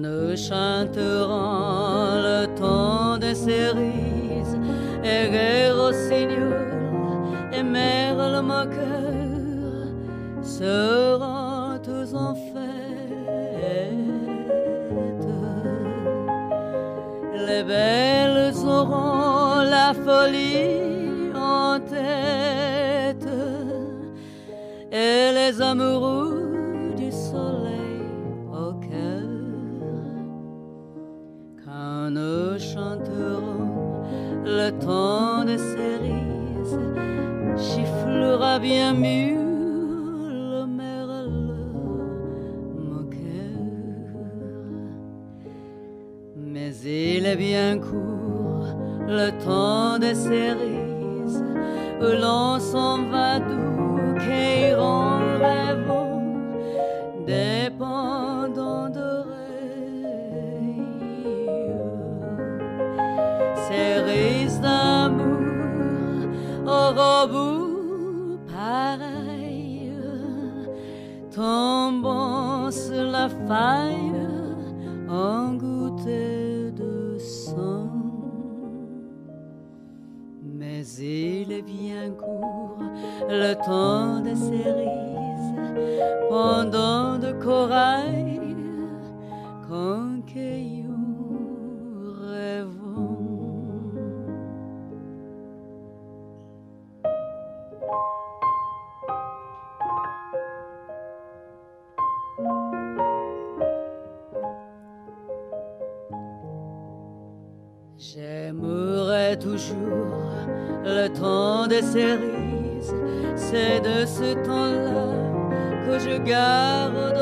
Nous chanterons le temps des cerises et rire rossignol et merle moqueur seront tous en fête. Les belles auront la folie en tête et les amoureux du soleil Quand nous chanterons le temps des cerises, chifflera bien mieux le merle moqueur. Mais il est bien court le temps des cerises où l'on s'en va D'amour au robot pareil tombant sur la faille en goûter de sang. Mais il est bien court le temps des cerises pendant de corail J'aimerai toujours le temps des cerises, c'est de ce temps-là que je garde